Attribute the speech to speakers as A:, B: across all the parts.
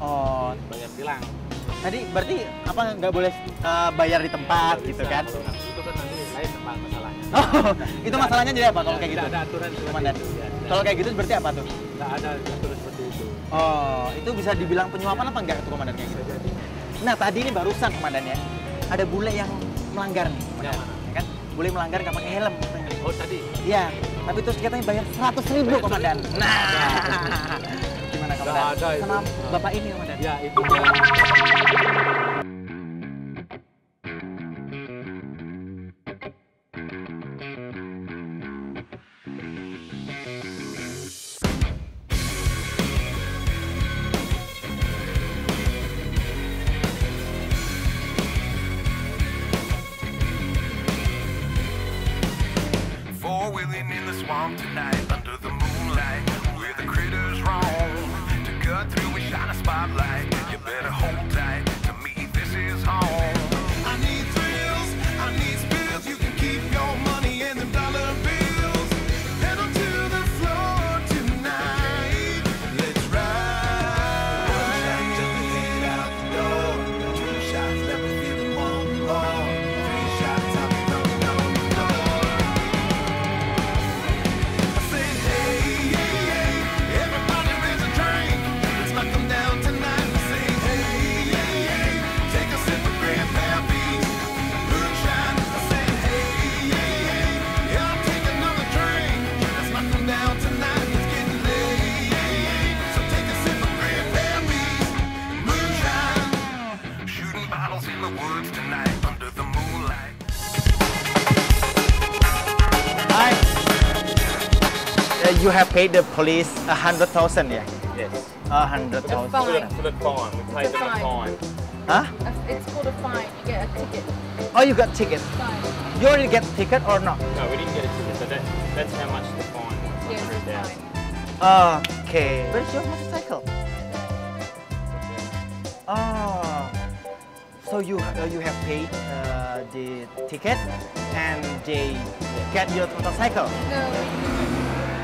A: Oh,
B: bayar tilang.
A: tadi berarti apa nggak boleh eh, bayar di tempat
B: Nggak
A: gitu
B: bisa,
A: kan?
B: Kalau itu kan nanti lain tempat masalahnya.
A: Oh, itu masalahnya jadi apa kalau kayak gitu?
B: Tidak ada aturan seperti itu. ya.
A: Kalau kayak gitu berarti apa tuh?
B: Nggak ada aturan seperti itu.
A: Oh, itu bisa dibilang penyuapan apa enggak tuh komandan kayak gitu?
B: Jadi.
A: Nah tadi ini barusan komandan ya, ada bule yang melanggar nih, komandan.
B: Yang mana?
A: Ya kan? Bule melanggar nggak pakai helm.
B: Oh tadi.
A: Iya, tapi terus katanya bayar 100 ribu komandan. Nah, komandan?
B: Nggak ada itu.
A: Sama bapak ini komandan.
B: Ya itu dia.
C: Four wheeling in the swamp tonight you
A: have paid the police a hundred thousand yeah?
B: Yes.
A: A hundred thousand.
D: fine.
B: For the fine. We paid them a
D: fine.
B: fine.
A: Hah?
D: It's called a fine. You get a ticket.
A: Oh, you got ticket.
D: Fine.
A: You already get ticket or not?
B: No, we didn't get a ticket, but that, that's how much the fine was.
D: Yes, it's
B: 100,000.
D: fine.
A: Okay. Where's your motorcycle? Oh. So you uh, you have paid uh, the ticket and they get your motorcycle.
D: No,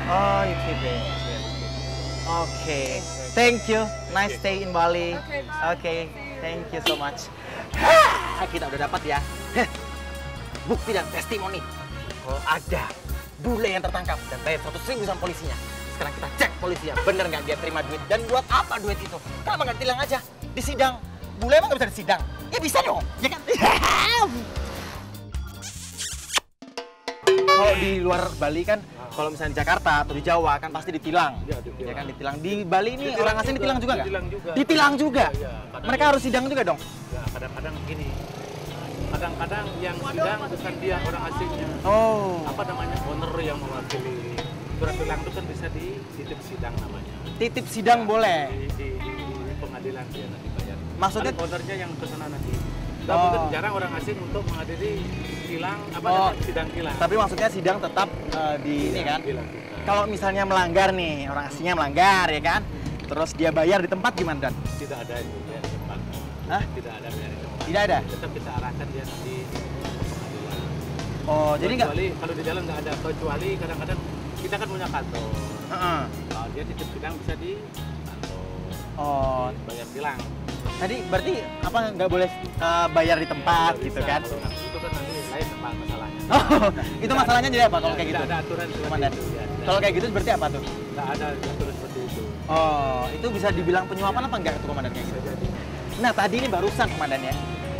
A: Oh, you keep it. Okay. Thank you. Nice stay in Bali.
D: Okay, bye.
A: Okay. Thank you so much. Kita udah dapat ya. Bukti dan testimoni. Kalau ada bule yang tertangkap dan bayar 100 ribu sama polisinya. Sekarang kita cek polisinya, bener nggak dia terima duit dan buat apa duit itu? Kenapa nggak tilang aja di sidang? Bule emang nggak bisa di sidang? Ya bisa dong, ya kan? Kalau di luar Bali kan, kalau misalnya di Jakarta atau di Jawa kan pasti ditilang.
B: Iya, ditilang.
A: Ya kan ditilang. Di Bali ini
B: Ditilang
A: orang asing
B: juga,
A: ditilang juga nggak?
B: ditilang juga.
A: Ditilang juga.
B: Iya. Kadang-
A: Mereka harus sidang juga dong.
B: Ya, kadang-kadang gini. Kadang-kadang yang sidang bukan dia orang asingnya.
A: Oh.
B: Apa namanya? Owner yang mewakili. Surat tilang itu kan bisa di titip sidang namanya.
A: Titip sidang boleh.
B: Di, di, di, di pengadilan dia nanti bayar.
A: Maksudnya-
B: Ada ownernya yang ke sana nanti. Nggak
A: Oh.
B: mungkin jarang orang asing untuk menghadiri tilang apa
A: Oh.
B: sidang tilang.
A: Tapi maksudnya sidang tetap eh, di ini kan. Kalau misalnya melanggar nih, orang asingnya melanggar ya kan. Terus dia bayar di tempat gimana Dan?
B: Tidak ada itu ya di tempat.
A: Hah?
B: Tidak ada bayar di tempat.
A: Tidak ada?
B: Tetap kita arahkan dia ke pengadilan.
A: Oh, jadi nggak?
B: kecuali kalau di jalan nggak ada kecuali kadang-kadang kita kan punya kantor
A: Heeh.
B: kalau dia titip sidang bisa di kantor
A: Oh,
B: bayar tilang
A: tadi berarti apa nggak boleh eh, bayar di tempat
B: Nggak
A: gitu
B: bisa,
A: kan?
B: nggak itu kan nanti lain tempat masalahnya
A: Oh, itu masalahnya jadi apa kalau kayak gitu?
B: tidak ada aturan seperti itu ya.
A: Kalau kayak gitu berarti apa tuh?
B: nggak ada aturan seperti itu
A: Oh, itu bisa dibilang penyuapan apa enggak tuh komandan kayak gitu?
B: jadi
A: Nah tadi ini barusan komandan ya,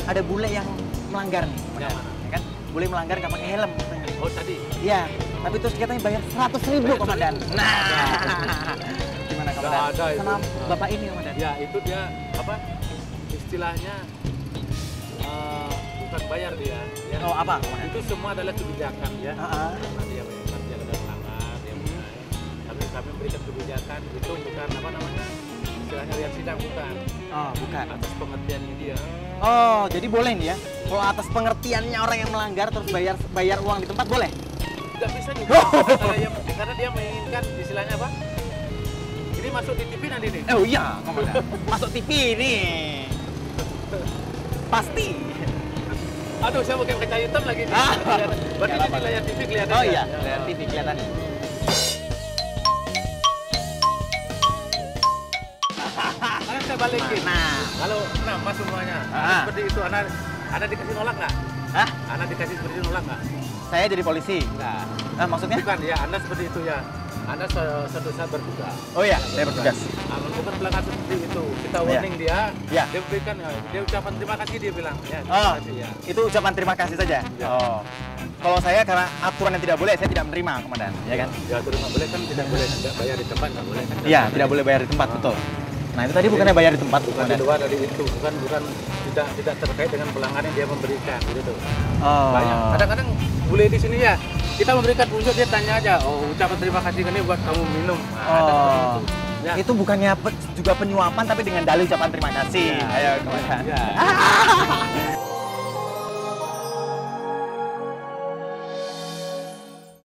A: ada bule yang melanggar nih, komandan.
B: Yang mana?
A: Ya kan? Bule melanggar nggak pakai helm.
B: oh tadi
A: Iya, tapi terus katanya bayar 100 ribu komandan. Nah, komandan?
B: Nggak ada itu.
A: Sama bapak ini komandan.
B: ya itu dia apa istilahnya eh, bukan bayar dia ya.
A: Oh apa komandan?
B: itu semua adalah kebijakan ya
A: Ah, ah.
B: karena dia memang dia ada melanggar dia mulai tapi kami memberikan kebijakan itu bukan apa namanya istilahnya lihat sidang bukan
A: Oh bukan.
B: atas pengertiannya dia
A: Oh jadi boleh nih ya? Kalau atas pengertiannya orang yang melanggar terus bayar bayar uang di tempat boleh?
B: tidak bisa juga karena dia, karena dia menginginkan istilahnya apa ini masuk di TV nanti nih
A: Oh iya komandan. Masuk TV nih. Pasti.
B: aduh saya pakai kaca hitam lagi nih
A: Ah.
B: berarti
A: Nggak
B: di layar TV kelihatan
A: Oh
B: ya?
A: iya,
B: Ya.
A: lihat TV kelihatan.
B: saya balikin.
A: Nah.
B: Kalau mas semuanya,
A: Ah.
B: Seperti itu, anda, anda dikasih nolak nggak?
A: Hah?
B: Anda dikasih seperti nolak nggak?
A: Saya jadi polisi.
B: Enggak.
A: Nah, maksudnya?
B: Bukan ya, anda seperti itu ya. Anda suatu saat bertugas.
A: Oh iya, saya bertugas.
B: Ah, bukan belakang seperti itu. Kita
A: Iya.
B: warning dia,
A: Iya.
B: dia berikan, ya, dia ucapan terima kasih dia bilang. Ya,
A: Oh,
B: kasih ya.
A: itu ucapan terima kasih saja.
B: Ya.
A: Oh. Kalau saya karena aturan yang tidak boleh, saya tidak menerima, komandan. Ya kan?
B: Ya terima boleh kan tidak boleh tidak bayar di tempat nggak boleh kan?
A: Iya, tidak boleh bayar di tempat, betul. Nah, itu tadi bukannya bayar di tempat,
B: Bukan di luar dari itu, bukan bukan tidak tidak terkait dengan pelanggan yang dia memberikan gitu.
A: Oh.
B: Banyak. Kadang-kadang bule di sini ya kita memberikan unsur dia tanya aja, oh ucapan terima kasih ini buat kamu minum. Nah,
A: Oh.
B: itu. Ya.
A: Itu bukannya pe- juga penyuapan tapi dengan dalih ucapan terima kasih.
B: Ya.
A: Ayo, komandan.
B: Ya.